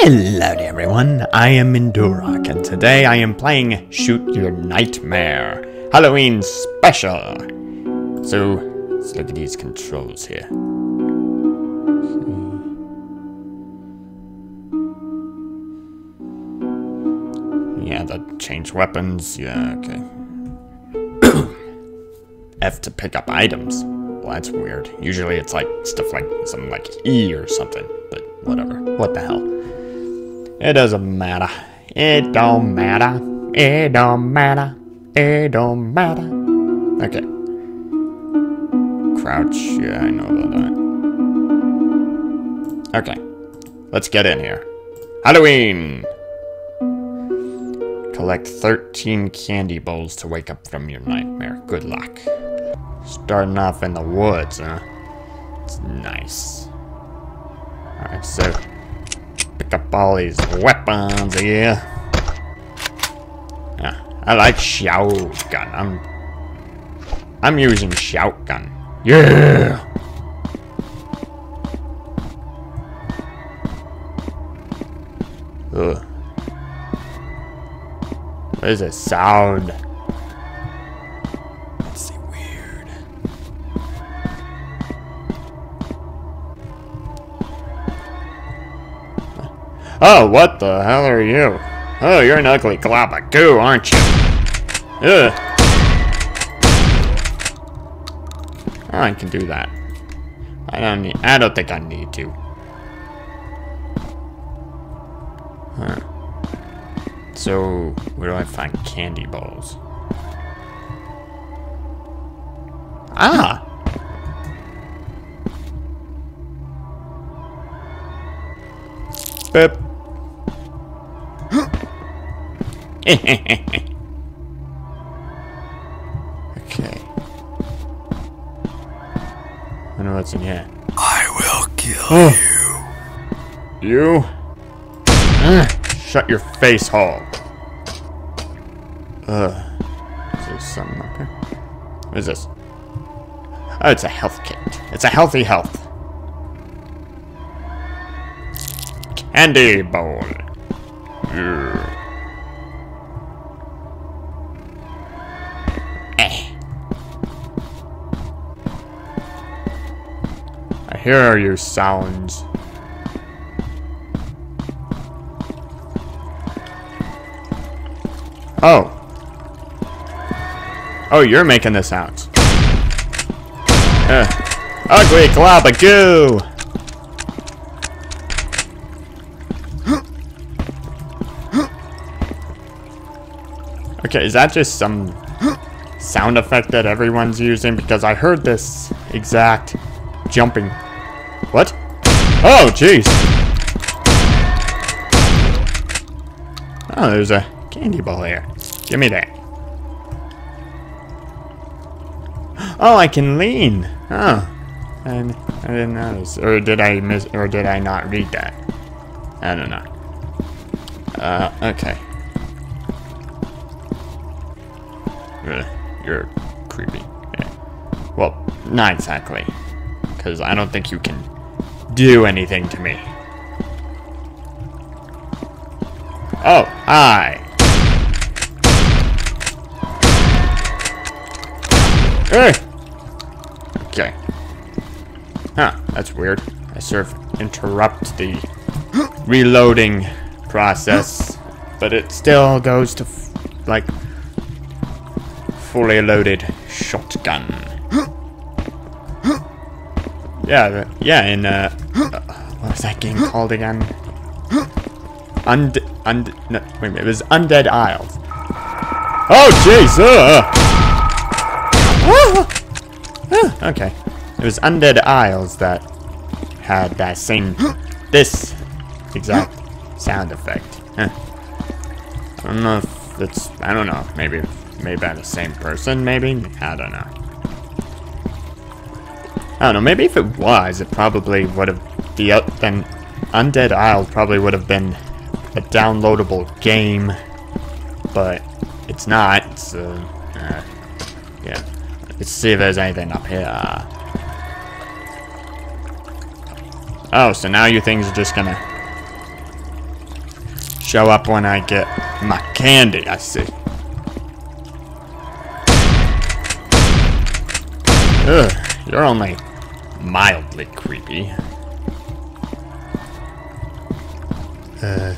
Hello everyone. I am Indurok, and today I am playing Shoot Your Nightmare Halloween Special. So, let's look at these controls here. Yeah, that change weapons. Yeah, okay. F to pick up items. Well, that's weird. Usually it's like stuff like something like E or something, but whatever. What the hell? It doesn't matter. It don't matter. It don't matter. It don't matter. Okay. Crouch. Yeah, I know about that. Okay. Let's get in here. Halloween! Collect 13 candy bowls to wake up from your nightmare. Good luck. Starting off in the woods, huh? It's nice. Alright, so pick up all these weapons here. Yeah, I like shotgun. I'm I'm using shotgun. Yeah. Ugh. What is this sound? Oh, what the hell are you? Oh, you're an ugly glob of goo, aren't you? Ugh. Oh, I can do that. I don't need. I don't think I need to. Huh. So, where do I find candy balls? Ah! Boop. Okay. I know what's in here. I will kill Oh. you. You? Ugh, shut your face hole. Ugh. Is there something up here? What is this? Oh, it's a health kit. It's a healthy health. Candy bowl. Yeah. I are your sounds. Oh. Oh, you're making the sounds. Uh, ugly goo! Okay, is that just some sound effect that everyone's using? Because I heard this exact jumping. What? Oh, jeez! Oh, there's a candy ball here. Give me that. Oh, I can lean. Oh, and I didn't notice, or did I miss, or did I not read that? I don't know. Uh, okay. Ugh, you're creepy. Yeah. Well, not exactly, because I don't think you can do anything to me. Oh, hi. Hey! Okay. Huh, that's weird. I sort of interrupt the reloading process, but it still goes to, like, fully loaded shotgun. Yeah, yeah, in, uh, uh, what was that game called again? Und, und, no, wait a minute, it was Undead Isles. Oh, jeez, uh. Ah, okay. It was Undead Isles that had that same, this exact sound effect. Huh. I don't know if it's, I don't know, maybe, maybe by the same person, maybe? I don't know. I don't know, maybe if it was, it probably would have, the, uh, then Undead Isle probably would have been a downloadable game, but it's not, it's, uh, uh yeah. Let's see if there's anything up here. Oh, so now you things are just gonna show up when I get my candy, I see. Ugh, you're only mildly creepy. Uh,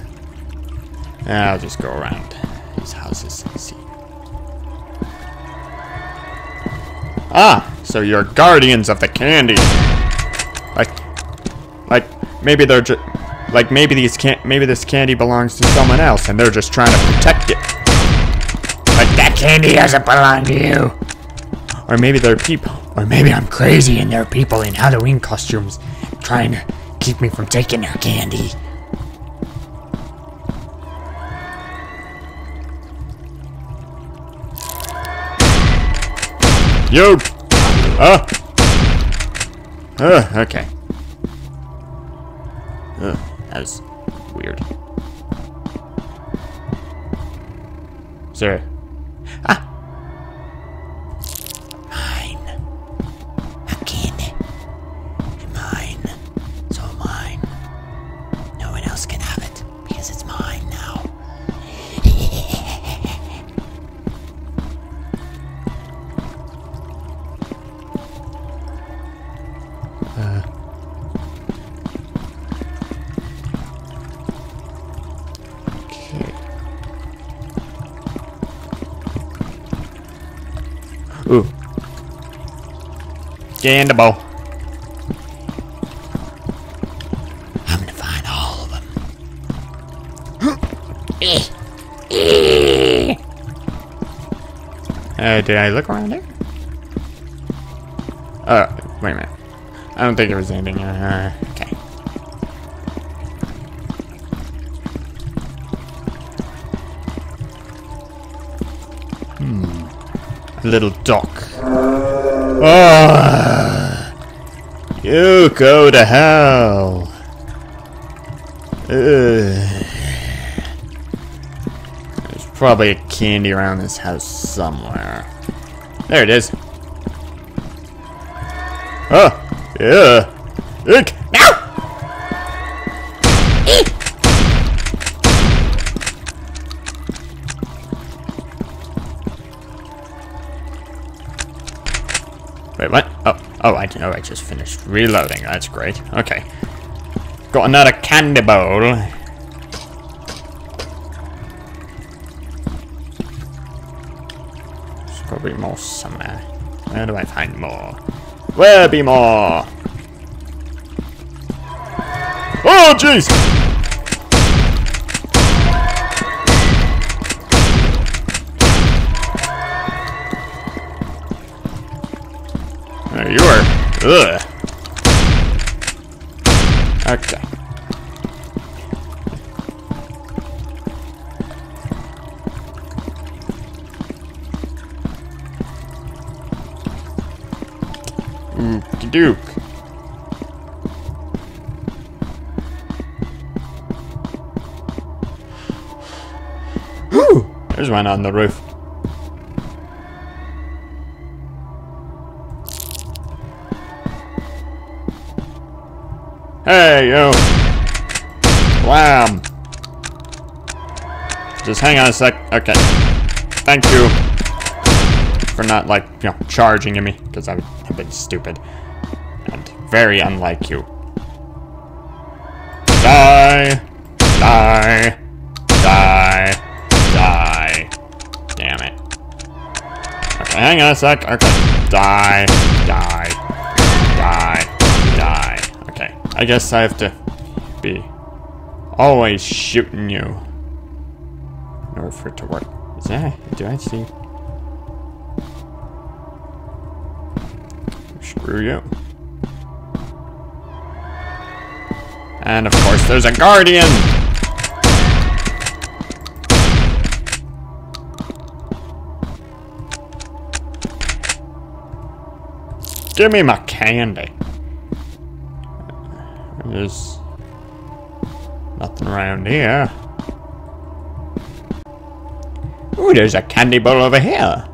I'll just go around these houses and see. Ah, so you're guardians of the candy. Like, like maybe they're just, like maybe these can maybe this candy belongs to someone else and they're just trying to protect it. Like that candy doesn't belong to you. Or maybe they're people. Or maybe I'm crazy and there are people in Halloween costumes trying to keep me from taking their candy. You! Uh! Uh, okay. Ugh, that was weird. Sir. Okay. Ooh. Candy ball. I'm gonna find all of them. uh, did I look around there? Uh, wait a minute. I don't think there was anything. Uh, okay. A little dock. Oh, you go to hell. Ugh. There's probably a candy around this house somewhere. There it is. Oh, yeah. Ick. No! Wait, what? Oh, oh, I know. I just finished reloading. That's great. Okay, got another candy bowl. There's probably more somewhere. Where do I find more? Where be more? Oh, jeez! There you are. Ugh. Okay. Doke. Whew! There's one on the roof. Hey, yo! Wham! Just hang on a sec. Okay. Thank you for not, like, you know, charging at me, because I have been stupid. Very unlike you. Die! Die! Die! Die! Damn it. Okay, hang on a sec. Okay. Die! Die! Die! Die! Okay. I guess I have to be always shooting you in order for it to work. Is that? Do I see? Screw you. And of course, there's a guardian! Give me my candy. There's nothing around here. Ooh, there's a candy bowl over here.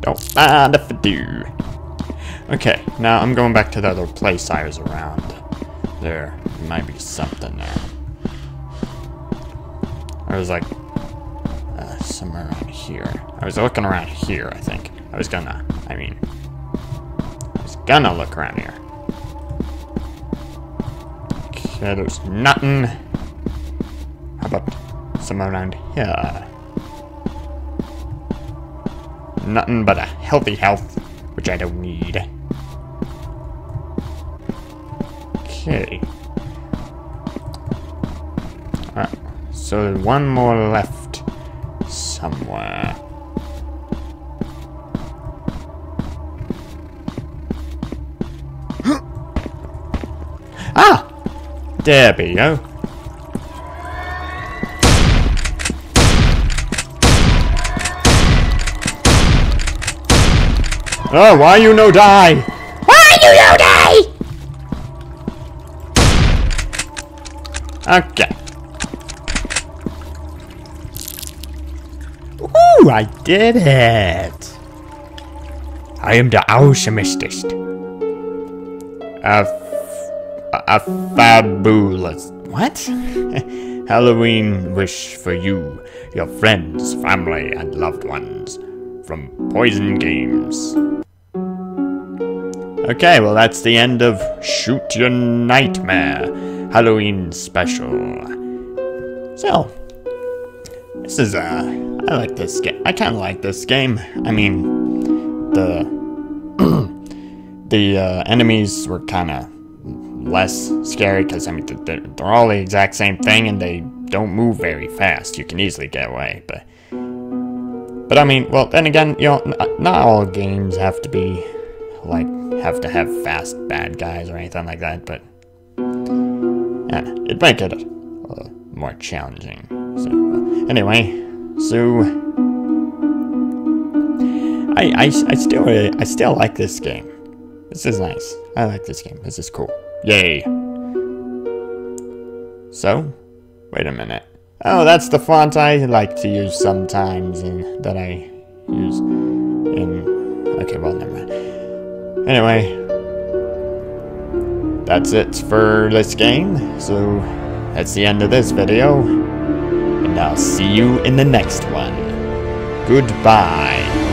Don't mind if I do. Okay, now I'm going back to the other place I was around. There might be something there. I was like, uh, somewhere around here. I was looking around here, I think. I was gonna, I mean, I was gonna look around here. Okay, there's nothing. How about somewhere around here? Nothing but a healthy health, which I don't need. Okay. Alright, so one more left somewhere. ah! There we go. Oh, why you no die? Why you no die? Okay. Ooh, I did it. I am the alchemist. a fabulous. What? Halloween wish for you, your friends, family, and loved ones from Poison Games. Okay, well, that's the end of Shoot Your Nightmare Halloween special. So, this is, uh, I like this game. I kind of like this game. I mean, the, the, uh, enemies were kind of less scary because, I mean, they're, they're all the exact same thing and they don't move very fast. You can easily get away, but, but I mean, well, then again, you know, n- not all games have to be, like, have to have fast bad guys or anything like that, but yeah, it might get little more challenging. So anyway, so I, I, I still I still like this game. This is nice. I like this game. This is cool. Yay. So, wait a minute. Oh, that's the font I like to use sometimes and that I use in Okay, well never mind. Anyway, that's it for this game. So that's the end of this video. And I'll see you in the next one. Goodbye.